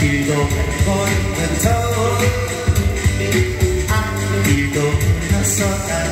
thì đồ con thần thâu thì đồ nó xót anh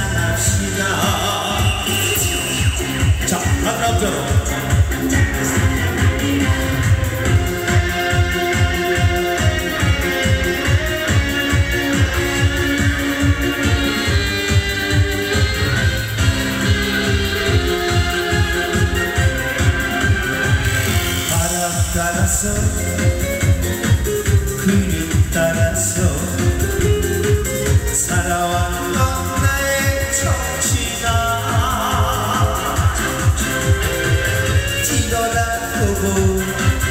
만납시다. 자, 만남자. 따라서 그림 따라서 살아왔 oh